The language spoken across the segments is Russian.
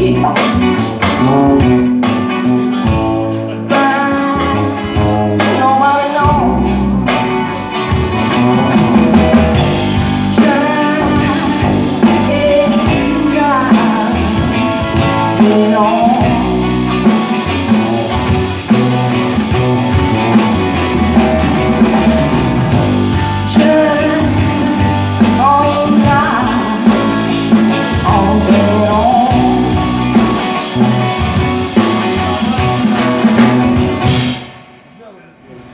Thank you.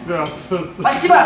Да, просто. Спасибо!